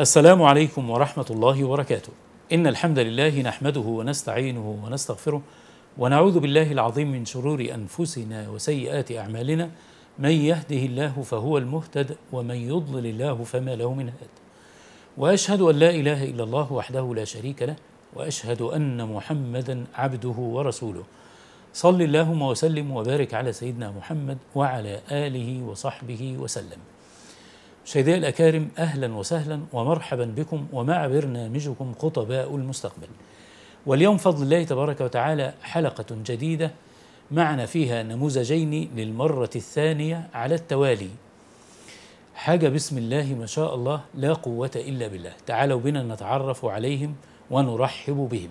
السلام عليكم ورحمة الله وبركاته. إن الحمد لله نحمده ونستعينه ونستغفره ونعوذ بالله العظيم من شرور أنفسنا وسيئات أعمالنا من يهده الله فهو المهتد ومن يضلل الله فما له من هاد. وأشهد أن لا إله إلا الله وحده لا شريك له وأشهد أن محمدا عبده ورسوله. صل اللهم وسلم وبارك على سيدنا محمد وعلى آله وصحبه وسلم. مشاهدي الأكارم أهلا وسهلا ومرحبا بكم ومع برنامجكم خطباء المستقبل. واليوم فضل الله تبارك وتعالى حلقة جديدة معنا فيها نموذجين للمرة الثانية على التوالي. حاجة بسم الله ما شاء الله لا قوة إلا بالله. تعالوا بنا نتعرف عليهم ونرحب بهم.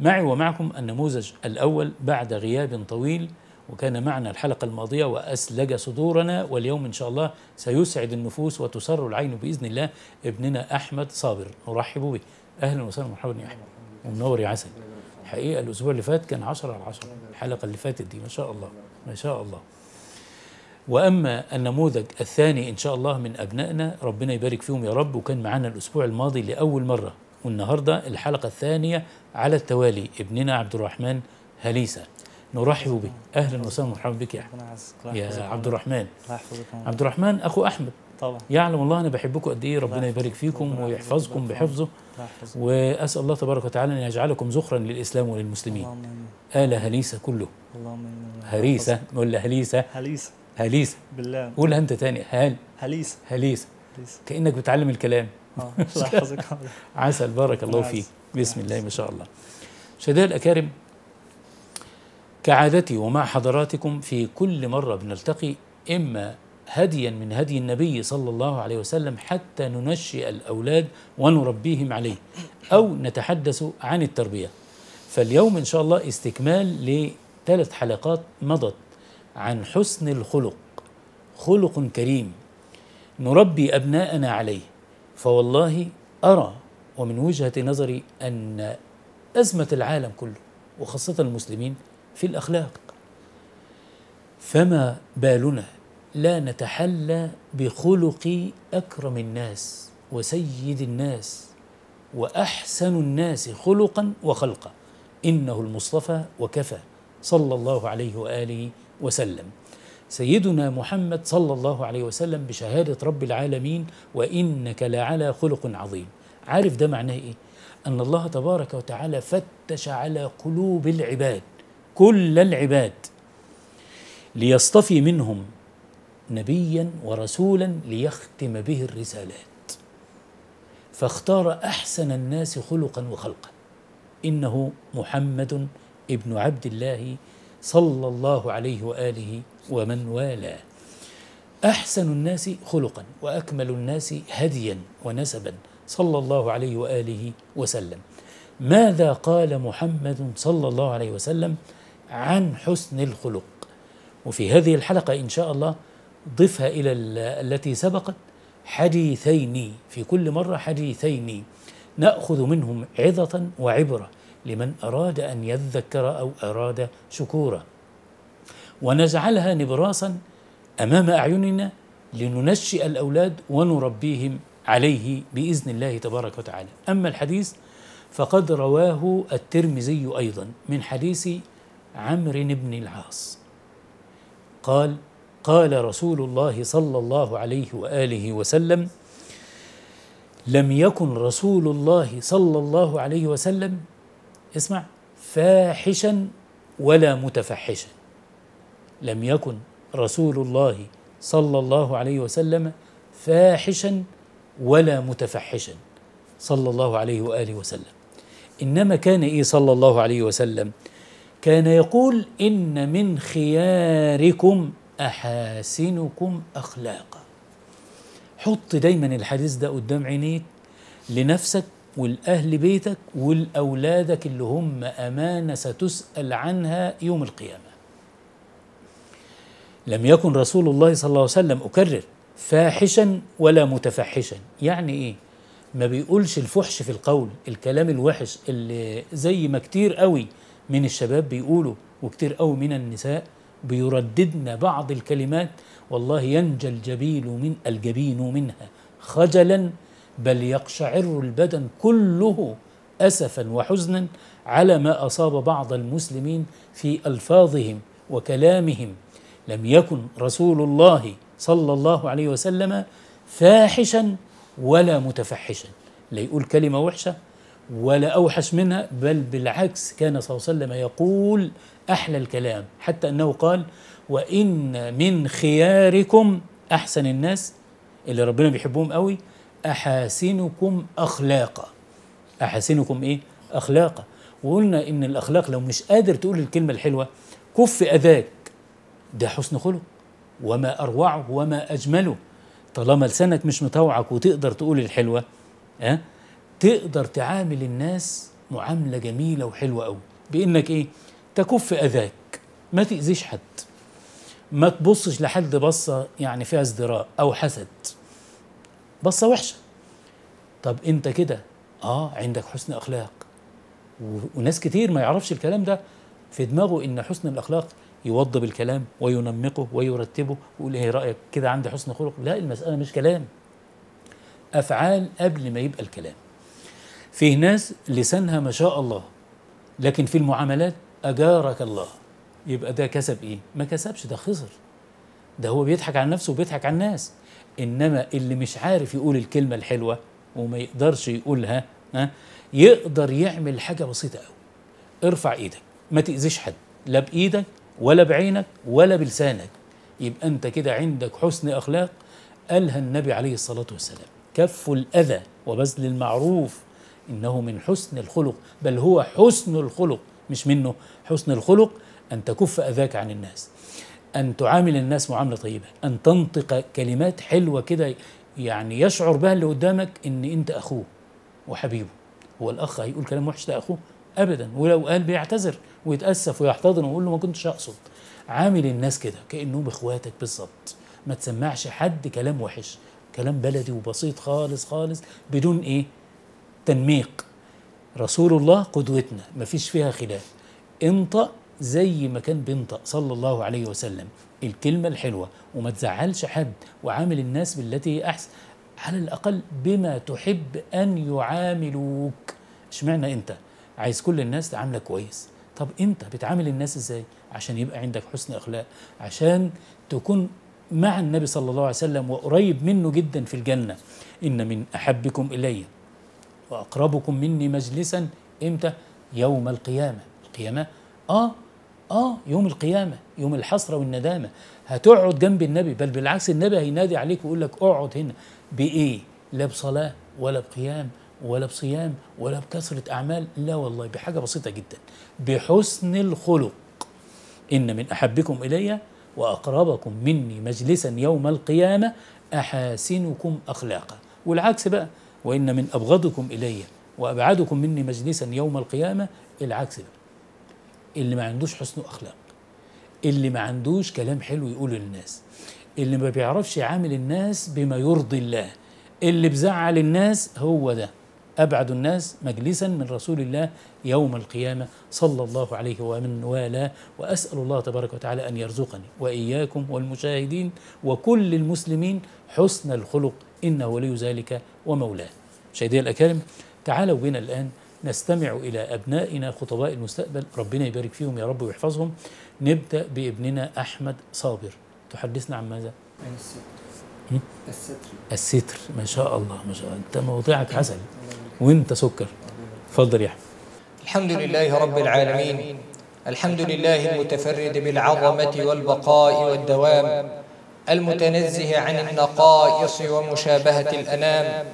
معي ومعكم النموذج الأول بعد غياب طويل وكان معنا الحلقة الماضية وأسلج صدورنا واليوم إن شاء الله سيسعد النفوس وتسر العين بإذن الله ابننا أحمد صابر. نرحب به أهلا وسهلا. ومرحبا يا أحمد. ومنور يا عسل حقيقة الأسبوع اللي فات كان 10 على 10 الحلقة اللي فاتت دي ما شاء الله. ما شاء الله. وأما النموذج الثاني إن شاء الله من أبنائنا ربنا يبارك فيهم يا رب. وكان معنا الأسبوع الماضي لأول مرة. والنهاردة الحلقة الثانية على التوالي ابننا عبد الرحمن هليسة. نرحب بك. أهلا وسهلا ومرحبا بك يا أحمد. يا عبد الرحمن عبد الرحمن أخو أحمد. طبعا. يعلم الله أنا بحبكم قد إيه. ربنا يبارك فيكم ويحفظكم بحفظه. وأسأل الله تبارك وتعالى أن يجعلكم زخرا للإسلام وللمسلمين. آل هليسة كله. هريسه ولا هليسة. هليسة. هليسة. بالله. قولها أنت تاني. هل. هليسة. هليسة. هليسة. كأنك بتعلم الكلام. آه الله يحفظك. عسل. بارك الله. فيك. بسم الله ما شاء الله. شهداء الأكارم كعادتي ومع حضراتكم في كل مرة بنلتقي إما هديا من هدي النبي صلى الله عليه وسلم حتى ننشئ الأولاد ونربيهم عليه أو نتحدث عن التربية. فاليوم إن شاء الله استكمال لثلاث حلقات مضت عن حسن الخلق خلق كريم نربي أبناءنا عليه. فوالله أرى ومن وجهة نظري أن أزمة العالم كله وخاصة المسلمين في الأخلاق. فما بالنا لا نتحلى بخلق أكرم الناس وسيد الناس وأحسن الناس خلقا وخلقا. إنه المصطفى وكفى. صلى الله عليه وآله وسلم. سيدنا محمد صلى الله عليه وسلم بشهادة رب العالمين وإنك لعلى خلق عظيم. عارف ده معناه إيه؟ أن الله تبارك وتعالى فتش على قلوب العباد. كل العباد ليصطفي منهم نبيا ورسولا ليختم به الرسالات. فاختار أحسن الناس خلقا وخلقا. إنه محمد ابن عبد الله صلى الله عليه وآله ومن والاه. أحسن الناس خلقا وأكمل الناس هديا ونسبا صلى الله عليه وآله وسلم. ماذا قال محمد صلى الله عليه وسلم؟ عن حسن الخلق. وفي هذه الحلقة إن شاء الله ضفها إلى ال- التي سبقت حديثين. في كل مرة حديثين. نأخذ منهم عظة وعبرة لمن أراد أن يذكر أو أراد شكورا ونجعلها نبراسا أمام أعيننا لننشئ الأولاد ونربيهم عليه بإذن الله تبارك وتعالى. أما الحديث فقد رواه الترمذي أيضا من حديث عمرو بن العاص. قال: قال رسول الله صلى الله عليه وآله وسلم: لم يكن رسول الله صلى الله عليه وسلم اسمع فاحشا ولا متفحشا. لم يكن رسول الله صلى الله عليه وسلم فاحشا ولا متفحشا صلى الله عليه وآله وسلم إنما كان إيه صلى الله عليه وسلم كان يقول إن من خياركم أحاسنكم أخلاقا. حط دايما الحديث ده قدام عينيك لنفسك والاهل بيتك ولأولادك اللي هم أمانة ستسأل عنها يوم القيامة. لم يكن رسول الله صلى الله عليه وسلم أكرر فاحشا ولا متفحشا. يعني إيه؟ ما بيقولش الفحش في القول الكلام الوحش اللي زي ما كتير قوي من الشباب بيقولوا وكتير قوي من النساء بيرددن بعض الكلمات والله ينجى الجبين من الجبين منها خجلا بل يقشعر البدن كله اسفا وحزنا على ما أصاب بعض المسلمين في ألفاظهم وكلامهم. لم يكن رسول الله صلى الله عليه وسلم فاحشا ولا متفحشا. لا يقول كلمة وحشة ولا أوحش منها بل بالعكس كان صلى الله عليه وسلم يقول أحلى الكلام حتى أنه قال وإن من خياركم أحسن الناس اللي ربنا بيحبهم قوي أحاسنكم أخلاقا أحاسنكم إيه؟ أخلاقا. وقلنا إن الأخلاق لو مش قادر تقول الكلمة الحلوة كف أذاك. ده حسن خلق وما أروعه وما أجمله. طالما لسانك مش مطوعك وتقدر تقول الحلوة ها؟ أه؟ تقدر تعامل الناس معاملة جميلة وحلوة قوي. بإنك إيه؟ تكف أذاك. ما تأذيش حد. ما تبصش لحد بصة يعني فيها ازدراء أو حسد. بصة وحشة. طب أنت كده؟ آه عندك حسن أخلاق. و- وناس كتير ما يعرفش الكلام ده. في دماغه إن حسن الأخلاق يوضب الكلام وينمقه ويرتبه ويقول إيه رأيك؟ كده عندي حسن خلق. لا المسألة مش كلام. أفعال قبل ما يبقى الكلام. فيه ناس لسانها ما شاء الله لكن في المعاملات أجارك الله. يبقى ده كسب إيه؟ ما كسبش ده خسر. ده هو بيضحك على نفسه وبيضحك على الناس. إنما اللي مش عارف يقول الكلمة الحلوة وما يقدرش يقولها ها يقدر يعمل حاجة بسيطة قوي ارفع إيدك ما تأذيش حد لا بإيدك ولا بعينك ولا بلسانك. يبقى أنت كده عندك حسن أخلاق قالها النبي عليه الصلاة والسلام. كف الأذى وبذل المعروف. إنه من حسن الخلق بل هو حسن الخلق مش منه. حسن الخلق أن تكف أذاك عن الناس أن تعامل الناس معاملة طيبة أن تنطق كلمات حلوة كده يعني يشعر بها اللي قدامك إن أنت أخوه وحبيبه. هو الأخ هيقول كلام وحش ده أخوه؟ ابدا. ولو قال بيعتذر ويتأسف ويحتضن ويقول له ما كنتش أقصد. عامل الناس كده كأنهم إخواتك بالظبط. ما تسمعش حد كلام وحش كلام بلدي وبسيط خالص خالص بدون إيه؟ تنميق رسول الله قدوتنا ما فيش فيها خلاف. انطق زي ما كان بينطق صلى الله عليه وسلم. الكلمة الحلوة وما تزعلش حد وعامل الناس بالتي هي أحسن. على الأقل بما تحب أن يعاملوك. اشمعنى أنت؟ عايز كل الناس تعاملك كويس. طب أنت بتعامل الناس إزاي؟ عشان يبقى عندك حسن أخلاق. عشان تكون مع النبي صلى الله عليه وسلم وقريب منه جدا في الجنة. إن من أحبكم إلي. وأقربكم مني مجلسا إمتى؟ يوم القيامة. القيامة؟ آه آه يوم القيامة يوم الحسرة والندامة. هتقعد جنب النبي بل بالعكس النبي هينادي عليك ويقول لك اقعد هنا. بإيه؟ لا بصلاة ولا بقيام ولا بصيام ولا بكثرة أعمال. لا والله بحاجة بسيطة جدا. بحسن الخلق. إن من أحبكم إلي وأقربكم مني مجلسا يوم القيامة أحاسنكم اخلاقا. والعكس بقى وإن من أبغضكم إلي وأبعدكم مني مجلسا يوم القيامة العكس بقى اللي ما عندوش حسن أخلاق اللي ما عندوش كلام حلو يقوله للناس اللي ما بيعرفش يعامل الناس بما يرضي الله اللي بزعل الناس هو ده. أبعد الناس مجلسا من رسول الله يوم القيامة صلى الله عليه ومن والاه وأسأل الله تبارك وتعالى أن يرزقني وإياكم والمشاهدين وكل المسلمين حسن الخلق إنه ولي ذلك ومولاه. مشاهدي الأكارم تعالوا بنا الآن نستمع إلى أبنائنا خطباء المستقبل. ربنا يبارك فيهم يا رب ويحفظهم. نبدأ بابننا أحمد صابر. تحدثنا عن ماذا؟ عن الستر؟ الستر. الستر. ما شاء الله ما شاء الله. أنت موضعك عسل وأنت سكر. اتفضل يا أحمد. الحمد لله رب العالمين. الحمد لله المتفرد بالعظمة والبقاء والدوام المتنزه عن النقائص ومشابهة الأنام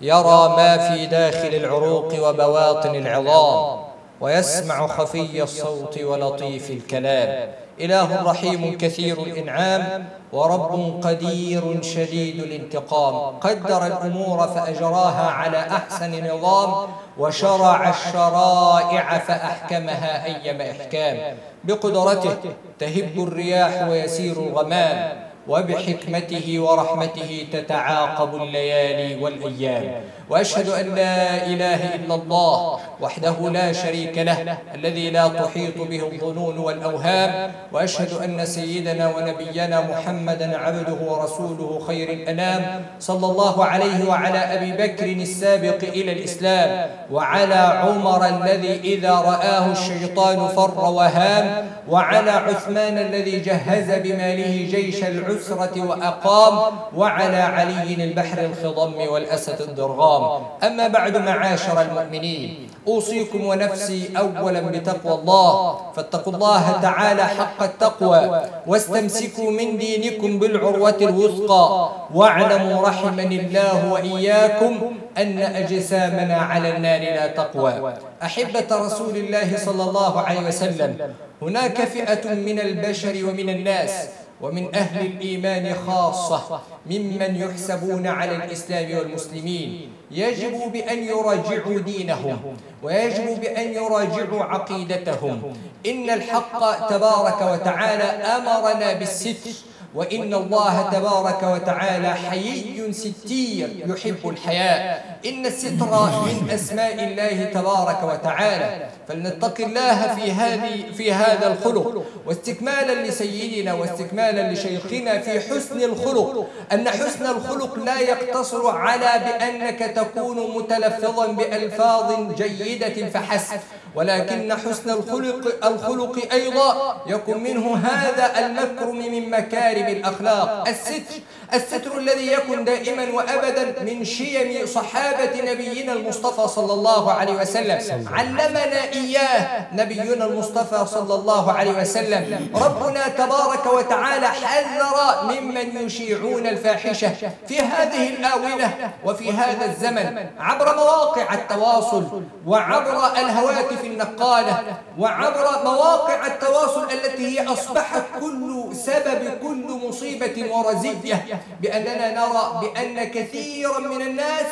يرى ما في داخل العروق وبواطن العظام ويسمع خفي الصوت ولطيف الكلام. إله رحيم كثير الإنعام ورب قدير شديد الانتقام. قدر الأمور فأجراها على أحسن نظام وشرع الشرائع فأحكمها أيما إحكام. بقدرته تهب الرياح ويسير الغمام. وبحكمته ورحمته تتعاقب الليالي والأيام. وأشهد أن لا إله إلا الله وحده لا شريك له الذي لا تحيط به الظنون والأوهام. وأشهد أن سيدنا ونبينا محمدا عبده ورسوله خير الأنام. صلى الله عليه وعلى أبي بكر السابق إلى الإسلام. وعلى عمر الذي إذا رآه الشيطان فر وهام. وعلى عثمان الذي جهز بماله جيش العسرة وأقام وعلى علي البحر الخضم والأسد الضرغام أما بعد معاشر المؤمنين أوصيكم ونفسي أولا بتقوى الله. فاتقوا الله تعالى حق التقوى واستمسكوا من دينكم بالعروة الوثقى. واعلموا رحمني الله وإياكم أن أجسامنا على النار لا تقوى. أحبة رسول الله صلى الله عليه وسلم هناك فئة من البشر ومن الناس ومن أهل الإيمان خاصة ممن يحسبون على الإسلام والمسلمين. يجب بأن يراجعوا دينهم ويجب بأن يراجعوا عقيدتهم. إن الحق تبارك وتعالى أمرنا بالستر وإن الله تبارك وتعالى حيي ستير يحب الحياء إن الستر من أسماء الله تبارك وتعالى. فلنتق الله في هذه في هذا الخلق. واستكمالا لسيدنا واستكمالا لشيخنا في حسن الخلق. أن حسن الخلق لا يقتصر على بأنك تكون متلفظا بألفاظ جيدة فحسب. ولكن حسن الخلق الخلق أيضا يكون منه هذا المكرم من مكارم الأخلاق. الستر الستر الذي يكن دائما وأبدا من شيم صحابة نبينا المصطفى صلى الله عليه وسلم. علمنا إياه نبينا المصطفى صلى الله عليه وسلم. ربنا تبارك وتعالى حذر ممن يشيعون الفاحشة في هذه الآونة وفي هذا الزمن عبر مواقع التواصل وعبر الهواتف النقالة وعبر مواقع التواصل التي هي أصبحت كل سبب كل مصيبة ورزية. بأننا نرى بأن كثيرا من الناس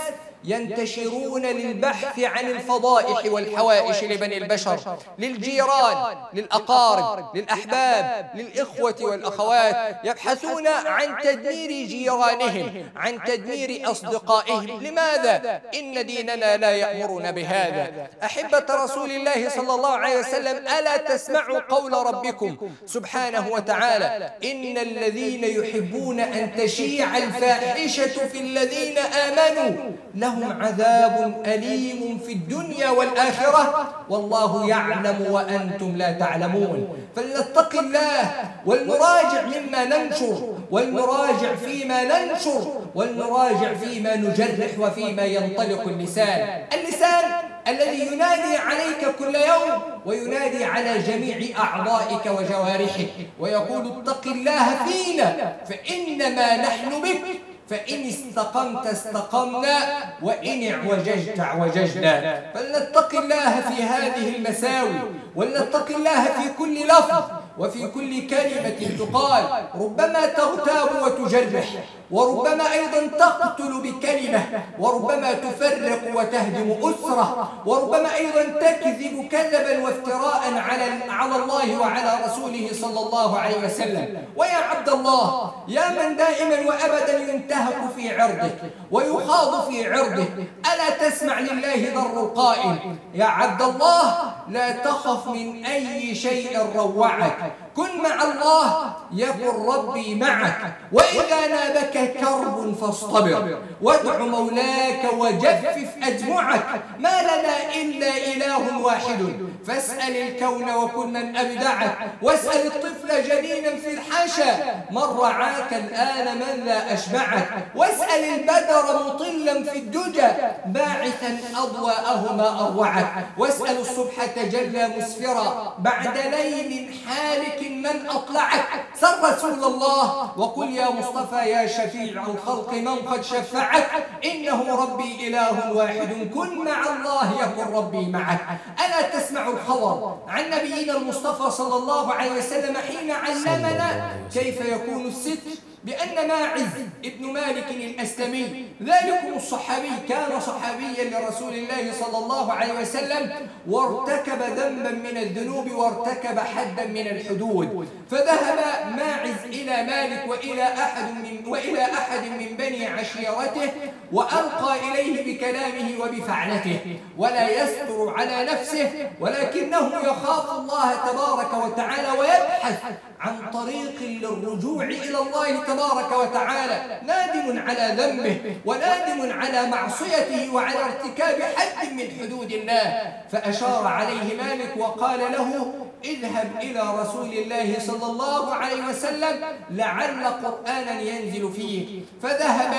ينتشرون للبحث عن الفضائح والحوائش لبني البشر للجيران للأقارب للأحباب للإخوة والأخوات يبحثون عن تدمير جيرانهم عن تدمير أصدقائهم. لماذا؟ إن ديننا لا يأمرنا بهذا. أحبة رسول الله صلى الله عليه وسلم ألا تسمعوا قول ربكم سبحانه وتعالى؟ إن الذين يحبون أن تشيع الفاحشة في الذين آمنوا لهم عذاب أليم في الدنيا والآخرة. والله يعلم وأنتم لا تعلمون. فلنتق الله ولنراجع مما ننشر ولنراجع فيما ننشر ولنراجع فيما نجرح وفيما ينطلق اللسان. اللسان. الذي ينادي عليك كل يوم وينادي على جميع أعضائك وجوارحك. ويقول اتق الله فينا. فإنما نحن بك. فإن استقمت استقمنا وإن اعوججت اعوججنا. فلنتق الله في هذه المساوي ولنتق الله في كل لفظ وفي كل كلمة تقال. ربما تغتاب وتجرح. وربما أيضا تقتل بكلمة وربما تفرق وتهدم أسرة وربما أيضا تكذب كذبا وافتراء على على الله وعلى رسوله صلى الله عليه وسلم. ويا عبد الله يا من دائما وأبدا ينتهك في عرضك ويخاض في عرضه ألا تسمع لله ضر القائل؟ يا عبد الله لا تخف من أي شيء روعك. كن مع الله يكن ربي معك. وإذا نابك كرب فاصطبر. وادع مولاك وجفف أدمعك. ما لنا إلا إله واحد. فاسأل الكون وكن من أبدعك واسأل الطفل جنينا في الحاشا. من رعاك الآن من لا أشبعك. واسأل البدر مطلا في الدجى. باعثا أضواءه ما أروعك. واسأل الصبح تجلى مسفرا. بعد ليل حالك من أطلعك. سر رسول الله. وقل يا مصطفى يا شفيع. الخلق من قد شفعك. إنه ربي إله واحد كن مع الله يكن ربي معك. ألا تسمع الخبر عن نبينا المصطفى صلى الله عليه وسلم حين علمنا كيف يكون الستر بأن ماعز ابن مالك الأسلمي ذلكم الصحابي كان صحابيا لرسول الله صلى الله عليه وسلم وارتكب ذنبا من الذنوب وارتكب حدا من الحدود. فذهب ماعز إلى مالك وإلى أحد من وإلى أحد من بني عشيرته وألقى إليه بكلامه وبفعلته. ولا يستر على نفسه ولكنه يخاف الله تبارك وتعالى ويبحث عن طريق للرجوع إلى الله تبارك وتعالى نادم على ذنبه ونادم على معصيته وعلى ارتكاب حد من حدود الله. فأشار عليه مالك وقال له اذهب إلى رسول الله صلى الله عليه وسلم لعل قرآنا ينزل فيه. فذهب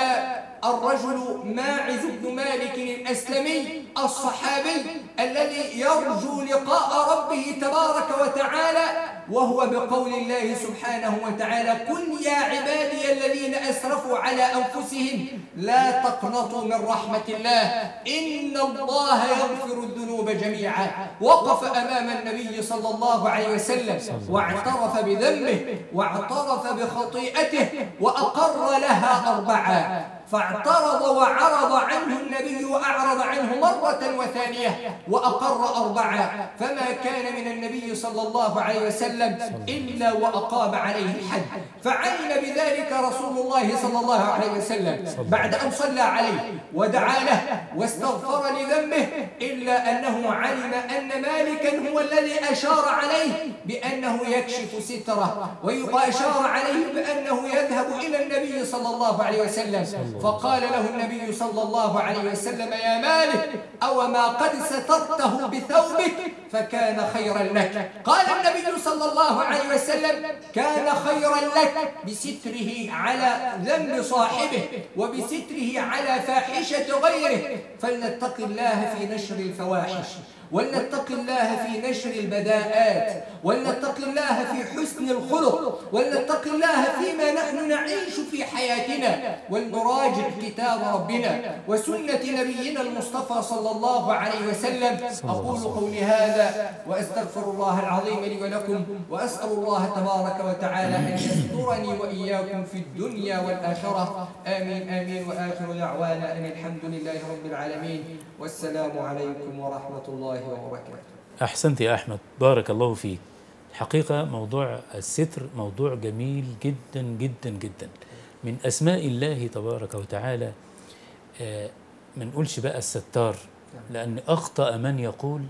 الرجل ماعز بن مالك الأسلمي الصحابي الذي يرجو لقاء ربه تبارك وتعالى وهو بقول الله سبحانه وتعالى قل يا عبادي الذين أسرفوا على أنفسهم لا تقنطوا من رحمة الله إن الله يغفر الذنوب جميعا. وقف أمام النبي صلى الله عليه وسلم واعترف بذنبه واعترف بخطيئته وأقر لها أربعة فاعترض وعرض عنه النبي وأعرض عنه مرة وثانية وأقر أربعة. فما كان من النبي صلى الله عليه وسلم إلا وأقام عليه الحد. فعلم بذلك رسول الله صلى الله عليه وسلم بعد أن صلى عليه ودعا له واستغفر لذنبه إلا أنه علم أن مالكا هو الذي أشار عليه بأنه يكشف ستره وأشار عليه بأنه يذهب إلى النبي صلى الله عليه وسلم. فقال له النبي صلى الله عليه وسلم يا مالك أو ما قد سترته بثوبك فكان خيرا لك. قال النبي صلى الله عليه وسلم كان خيرا لك بستره على ذنب صاحبه وبستره على فاحشة غيره فلنتق الله في نشر الفواحش. ولنتق الله في نشر البداءات ولنتق الله في حسن الخلق ولنتق الله فيما نحن نعيش في حياتنا. ولنراجع كتاب ربنا وسنة نبينا المصطفى صلى الله عليه وسلم. أقول قولي هذا وأستغفر الله العظيم لي ولكم وأسأل الله تبارك وتعالى أن يسترني وإياكم في الدنيا والآخرة. آمين آمين وآخر دعوانا أن الحمد لله رب العالمين. والسلام عليكم ورحمة الله وبركاته. أحسنت يا أحمد. بارك الله فيك. الحقيقة موضوع الستر موضوع جميل جدا جدا جدا. من أسماء الله تبارك وتعالى آه، ما نقولش بقى الستار لأن أخطأ من يقول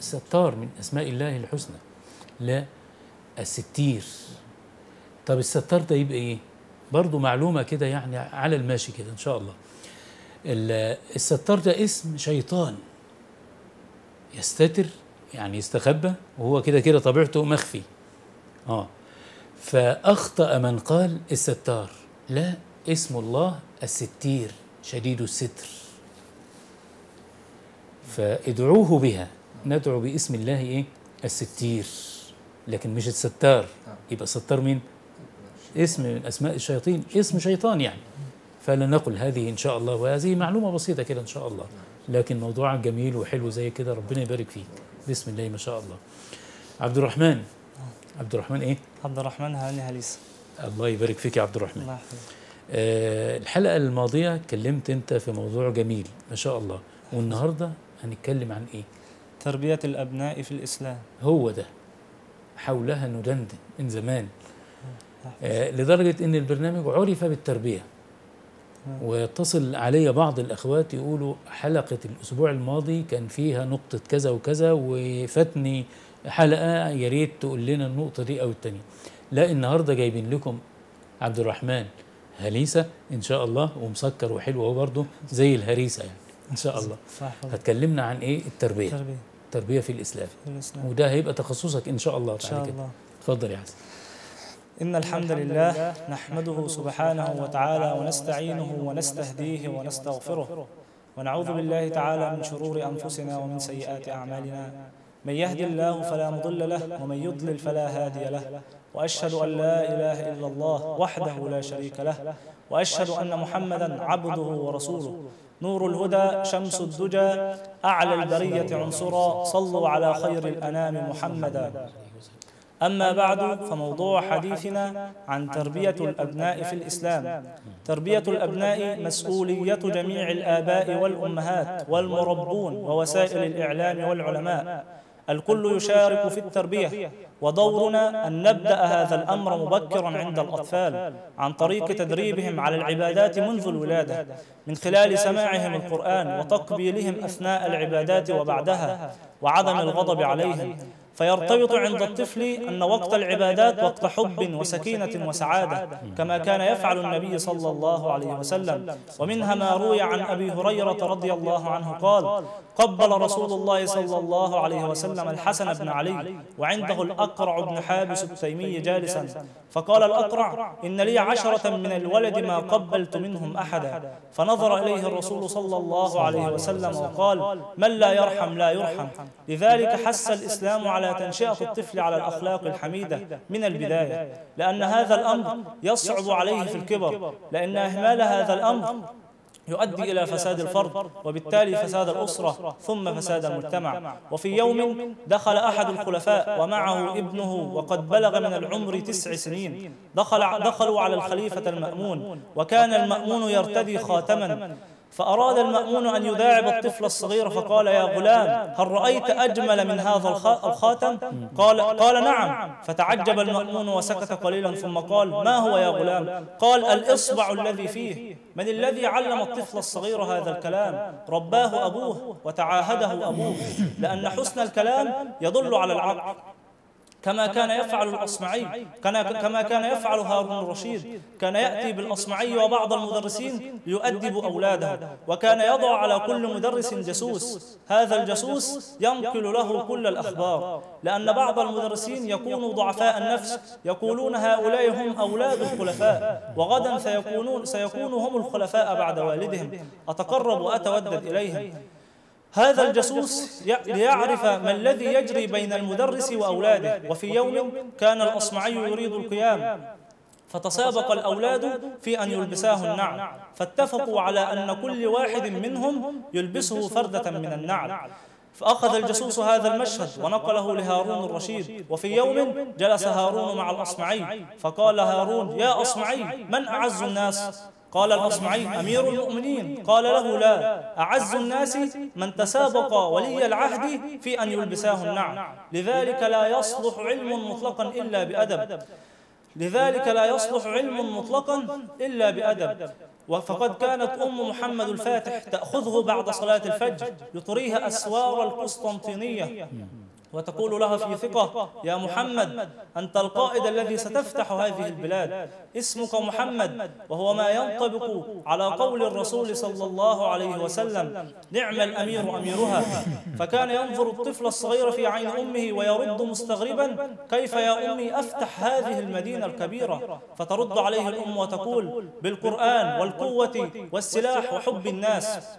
ستار من أسماء الله الحسنى لا الستير. طب الستار ده يبقى إيه؟ برضو معلومة كده يعني على الماشي كده إن شاء الله. ال- الستار ده اسم شيطان. يستتر يعني يستخبى وهو كده كده طبيعته مخفي. آه. فأخطأ من قال الستار لا اسم الله الستير شديد الستر. فادعوه بها ندعو باسم الله إيه؟ الستير. لكن مش الستار. يبقى ستار مين؟ اسم من أسماء الشياطين اسم شيطان يعني. فلا نقل هذه إن شاء الله وهذه معلومة بسيطة كده إن شاء الله. لكن موضوع جميل وحلو زي كده ربنا يبارك فيك. بسم الله ما شاء الله. عبد الرحمن. عبد الرحمن إيه؟ عبد الرحمن هاني هليسة. الله يبارك فيك يا عبد الرحمن. الله آه، الحلقة الماضية اتكلمت أنت في موضوع جميل ما شاء الله. والنهاردة هنتكلم عن إيه؟ تربية الأبناء في الإسلام. هو ده. حولها ندندن من زمان. آه، لدرجة إن البرنامج عرف بالتربية. ويتصل علي بعض الأخوات يقولوا حلقة الأسبوع الماضي كان فيها نقطة كذا وكذا وفاتني حلقة يا ريت تقول لنا النقطة دي أو التانية. لا النهاردة جايبين لكم عبد الرحمن هريسة إن شاء الله ومسكر وحلو أهو برضه زي الهريسة يعني إن شاء الله. يحفظك هتكلمنا عن إيه؟ التربية. تربية التربية في الإسلام. في الإسلام. وده هيبقى تخصصك إن شاء الله إن بعد شاء الله. اتفضل يا حسن. إن الحمد لله نحمده سبحانه وتعالى ونستعينه ونستهديه ونستغفره. ونعوذ بالله تعالى من شرور أنفسنا ومن سيئات أعمالنا. من يهد الله فلا مضل له ومن يضلل فلا هادي له. وأشهد أن لا إله إلا الله وحده لا شريك له. وأشهد أن محمدا عبده ورسوله. نور الهدى شمس الدجى أعلى البرية عنصرا. صلوا على خير الأنام محمدا. أما بعد فموضوع حديثنا عن تربية الأبناء في الإسلام. تربية الأبناء مسؤولية جميع الآباء والأمهات والمربون ووسائل الإعلام والعلماء. الكل يشارك في التربية. ودورنا أن نبدأ هذا الأمر مبكرا عند الأطفال عن طريق تدريبهم على العبادات منذ الولادة. من خلال سماعهم القرآن وتقبيلهم أثناء العبادات وبعدها وعدم الغضب عليهم. فيرتبط عند الطفل أن وقت العبادات وقت حب وسكينة وسعادة كما كان يفعل النبي صلى الله عليه وسلم. ومنها ما روي عن أبي هريرة رضي الله عنه قال قبل رسول الله صلى الله عليه وسلم الحسن بن علي وعنده الأقرع بن حابس التيمي جالسا. فقال الأقرع إن لي عشرة من الولد ما قبلت منهم أحدا. فنظر إليه الرسول صلى الله عليه وسلم وقال من لا يرحم لا يرحم لذلك حث الإسلام على تنشئة الطفل على الأخلاق الحميدة من البداية. لأن هذا الأمر يصعب عليه في الكبر. لأن إهمال هذا الأمر يؤدي إلى فساد الفرد وبالتالي فساد الأسرة. ثم فساد المجتمع. وفي يوم دخل أحد الخلفاء ومعه ابنه وقد بلغ من العمر تسع سنين. دخل دخلوا على الخليفة المأمون. وكان المأمون يرتدي خاتما. فأراد المأمون أن يداعب الطفل الصغير فقال يا غلام هل رأيت أجمل من هذا الخاتم؟ قال, قال نعم. فتعجب المأمون وسكت قليلا ثم قال ما هو يا غلام؟ قال الإصبع الذي فيه. من الذي علم الطفل الصغير هذا الكلام؟ رباه أبوه وتعاهده أبوه. لأن حسن الكلام يدل على العقل. كما كان يفعل الأصمعي كما كان يفعل هارون الرشيد. كان يأتي بالأصمعي وبعض المدرسين ليؤدب أولاده وكان يضع على كل مدرس جسوس هذا الجسوس ينقل له كل الأخبار. لأن بعض المدرسين يكونوا ضعفاء النفس يقولون هؤلاء هم أولاد الخلفاء. وغدا سيكونون سيكونوا هم الخلفاء بعد والدهم. أتقرب وأتودد إليهم. هذا الجاسوس ليعرف ما الذي يجري بين المدرس وأولاده. وفي يوم كان الأصمعي يريد القيام. فتسابق الأولاد في أن يلبساه النعل. فاتفقوا على أن كل واحد منهم يلبسه فردة من النعل. فأخذ الجاسوس هذا المشهد ونقله لهارون الرشيد. وفي يوم جلس هارون مع الأصمعي. فقال هارون يا أصمعي من أعز الناس؟ قال الأصمعي أمير المؤمنين. قال له لا أعز الناس من تسابق ولي العهد في أن يلبساه النعم لذلك لا يصلح علم مطلقا إلا بأدب. لذلك لا يصلح علم مطلقا إلا بأدب. فقد كانت أم محمد الفاتح تأخذه بعد صلاة الفجر لتريها أسوار القسطنطينية. وتقول لها في ثقة يا محمد أنت القائد الذي ستفتح هذه البلاد. اسمك محمد وهو ما ينطبق على قول الرسول صلى الله عليه وسلم. نعم الأمير أميرها. فكان ينظر الطفل الصغير في عين أمه ويرد مستغربا كيف يا أمي أفتح هذه المدينة الكبيرة؟ فترد عليه الأم وتقول بالقرآن والقوة والسلاح وحب الناس.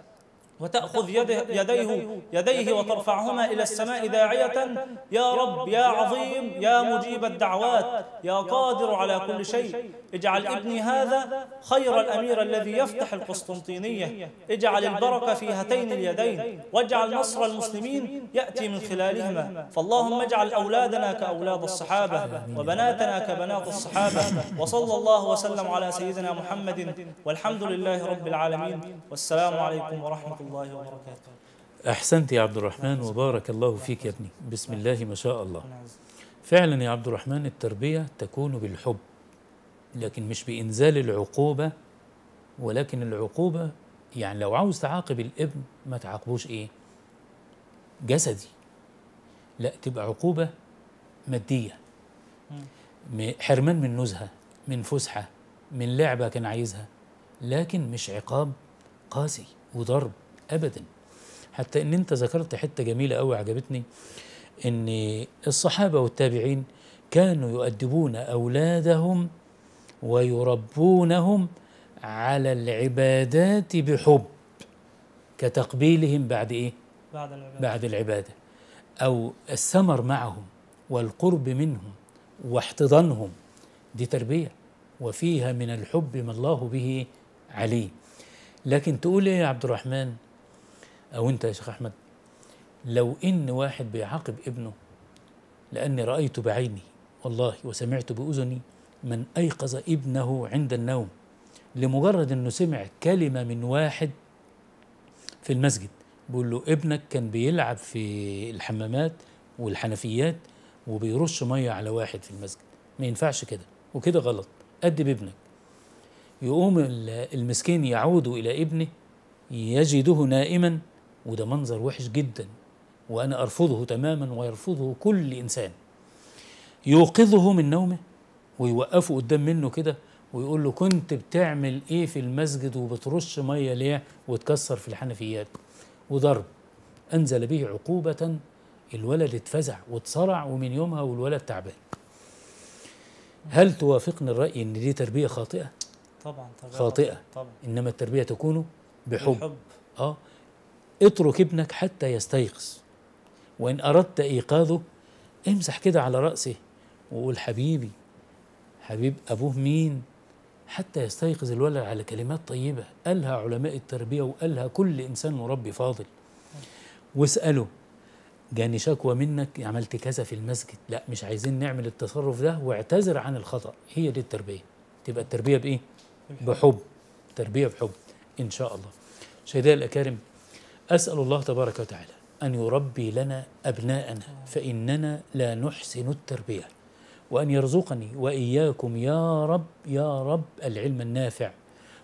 وتأخذ يده يديه يديه وترفعهما إلى السماء داعية يا رب يا عظيم يا مجيب الدعوات يا قادر على كل شيء. اجعل ابني هذا خير الأمير الذي يفتح القسطنطينية. اجعل البركة في هاتين اليدين. واجعل نصر المسلمين يأتي من خلالهما. فاللهم اجعل أولادنا كأولاد الصحابة وبناتنا كبنات الصحابة. وصلى الله وسلم على سيدنا محمد والحمد لله رب العالمين والسلام عليكم ورحمة الله الله وبركاته. أحسنت يا عبد الرحمن وبارك الله فيك يا ابني. بسم الله ما شاء الله. فعلا يا عبد الرحمن التربية تكون بالحب لكن مش بإنزال العقوبة ولكن العقوبة يعني لو عاوز تعاقب الابن ما تعاقبوش إيه؟ جسدي. لا تبقى عقوبة مادية. حرمان من نزهة من فسحة من لعبة كان عايزها لكن مش عقاب قاسي وضرب. ابدا. حتى إن أنت ذكرت حتة جميلة قوي عجبتني إن الصحابة والتابعين كانوا يؤدبون أولادهم ويربونهم على العبادات بحب كتقبيلهم بعد إيه؟ بعد العبادة. بعد العبادة. أو الثمر معهم والقرب منهم واحتضانهم دي تربية. وفيها من الحب ما الله به عليم. لكن تقول إيه يا عبد الرحمن؟ أو أنت يا شيخ أحمد؟ لو إن واحد بيعاقب ابنه لأني رأيت بعيني والله وسمعت بأذني من أيقظ ابنه عند النوم لمجرد أنه سمع كلمة من واحد في المسجد بيقول له ابنك كان بيلعب في الحمامات والحنفيات وبيرش مية على واحد في المسجد. ما ينفعش كده وكده غلط. أدب ابنك. يقوم ال- المسكين يعود إلى ابنه يجده نائما وده منظر وحش جدا وأنا أرفضه تماما ويرفضه كل إنسان. يوقظه من نومه ويوقفه قدام منه كده ويقول له كنت بتعمل إيه في المسجد وبترش مية ليه وتكسر في الحنفيات؟ وضرب. أنزل به عقوبة الولد اتفزع واتصرع ومن يومها والولد تعبان. هل توافقني الرأي إن دي تربية خاطئة؟ طبعا طبعا خاطئة. طبعا. إنما التربية تكون بحب. الحب آه. اترك ابنك حتى يستيقظ. وإن أردت إيقاظه امسح كده على رأسه وقول حبيبي حبيب أبوه مين؟ حتى يستيقظ الولد على كلمات طيبة قالها علماء التربية وقالها كل إنسان مربي فاضل. واسأله جاني شكوى منك عملت كذا في المسجد. لا مش عايزين نعمل التصرف ده واعتذر عن الخطأ. هي دي التربية. تبقى التربية بإيه؟ بحب. تربية بحب. إن شاء الله. سيدي الأكارم أسأل الله تبارك وتعالى أن يربي لنا أبناءنا فإننا لا نحسن التربية. وأن يرزقني وإياكم يا رب يا رب العلم النافع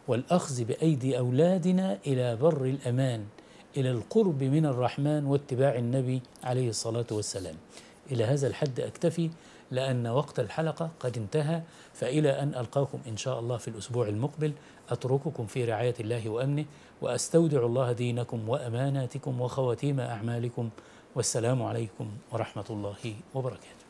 والأخذ بأيدي أولادنا إلى بر الأمان إلى القرب من الرحمن واتباع النبي عليه الصلاة والسلام. إلى هذا الحد أكتفي لأن وقت الحلقة قد انتهى فإلى أن ألقاكم إن شاء الله في الأسبوع المقبل. أترككم في رعاية الله وأمنه. وأستودع الله دينكم وأماناتكم وخواتيم أعمالكم والسلام عليكم ورحمة الله وبركاته.